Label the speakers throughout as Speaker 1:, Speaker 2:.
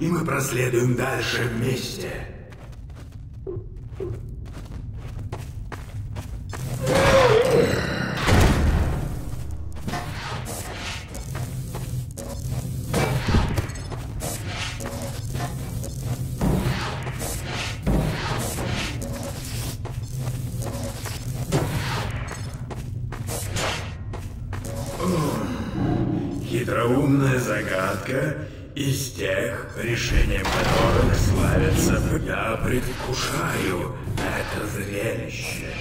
Speaker 1: и мы проследуем дальше вместе. Хитроумная загадка из тех, решением которых славятся. Я предвкушаю это зрелище.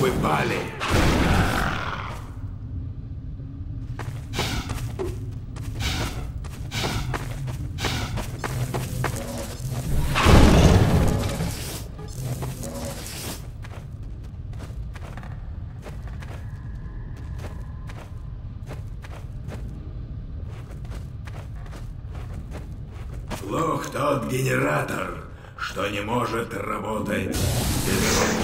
Speaker 1: Вы пали. Плох тот генератор, что не может работать без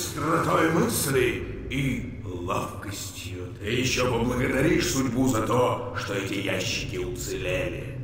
Speaker 1: быстротой мысли и ловкостью. Ты еще поблагодаришь судьбу за то, что эти ящики уцелели.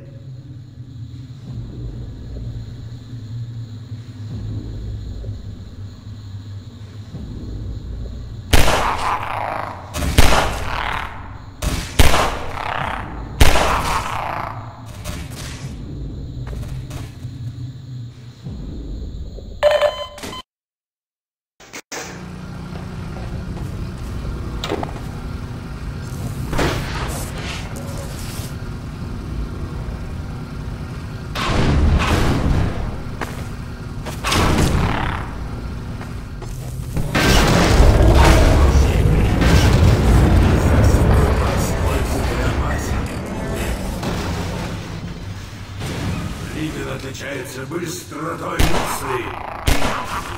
Speaker 1: Риген отличается быстротой мысли и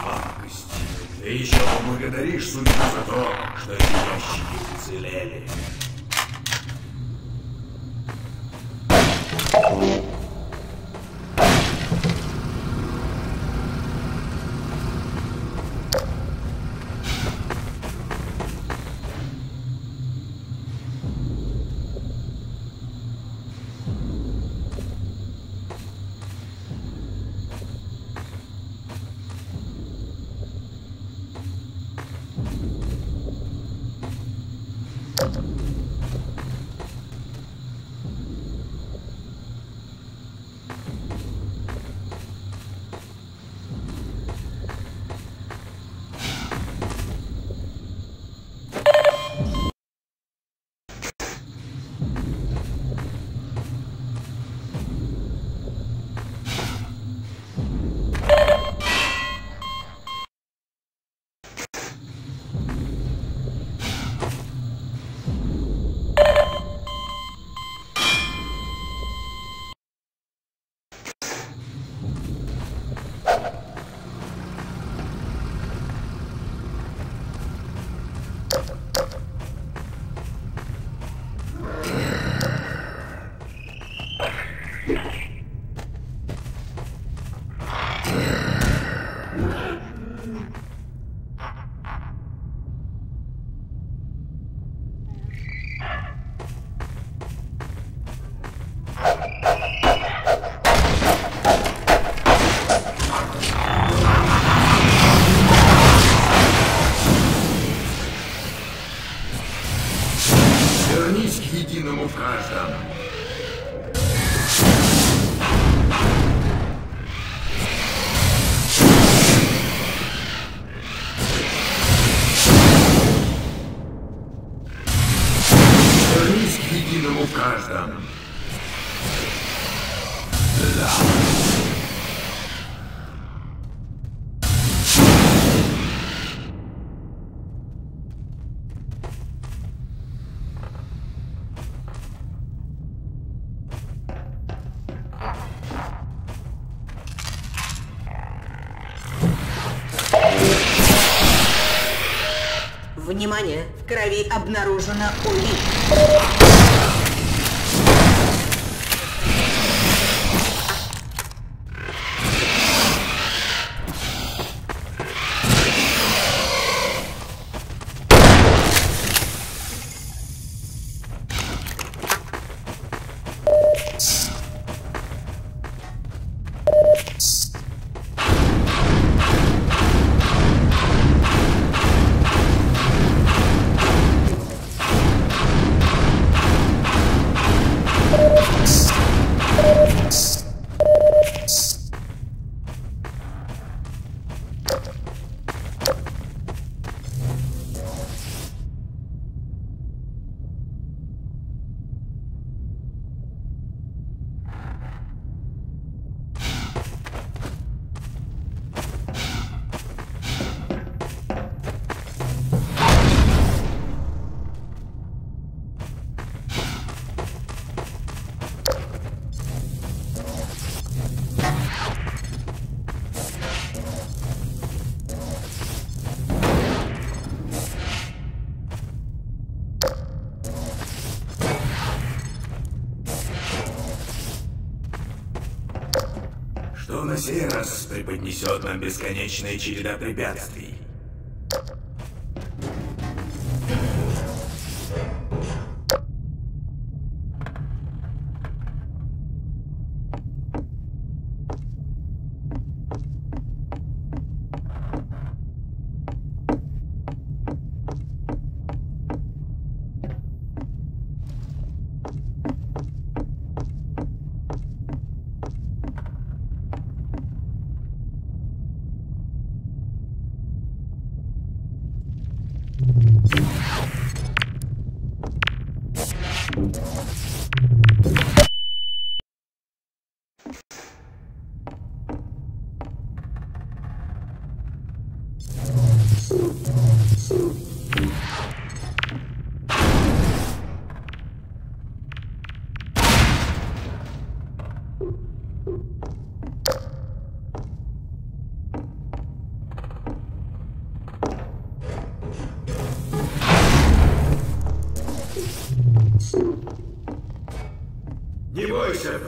Speaker 1: ловкостью. Ты еще поблагодаришь судьбу за то, что эти ящики уцелели. Каждом. Да.
Speaker 2: Внимание! В крови обнаружена УИ.
Speaker 1: you Что на сей раз преподнесет нам бесконечная череда препятствий? Не бойся,